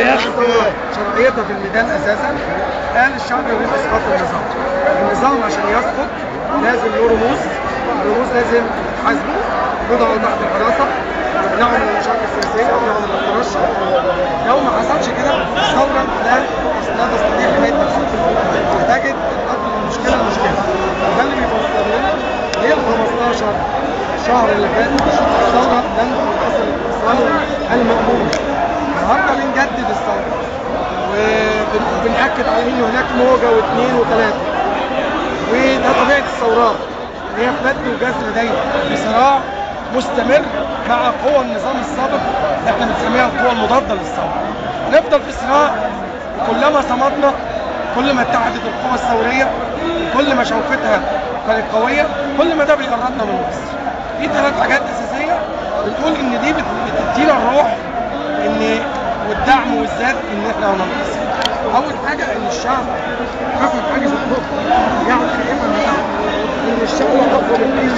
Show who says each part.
Speaker 1: اللي شرعيتها في الميدان أساسا. قال الشعب يريد إسقاط النظام. النظام عشان يسقط لازم له رموز. الرموز لازم يحاسبوا يوضعوا تحت الحراسة. يمنعوا من المشاركة السياسية. يمنعوا من الترشح لو ما حصلش كده الثوره لا لا تستطيع حمايه نفسها تجد الأمر المشكلة المشكلة ده اللي بيفسر لنا. هي ال 15 شهر اللي فات. الثوره لم تصل الاتصال المأمول بنجدد الثوره وبنأكد على ان هناك موجة واثنين وثلاثة. وده طبيعه الثورات هي بمد وجزر دايما في صراع مستمر مع قوى النظام السابق اللي إحنا بنسميها القوى المضادة للثوره نفضل في صراع كلما صمدنا كل ما اتحدت القوى الثورية كل ما شوكتها كانت قوية كل ما ده بيقربنا من مصر. في ثلاث حاجات أساسية بتقول إن دي بت- والذات إن إحنا هننتصر أول حاجة إن الشعب رفض حاجز الحكم يعني دائما إن الشعب اقوى من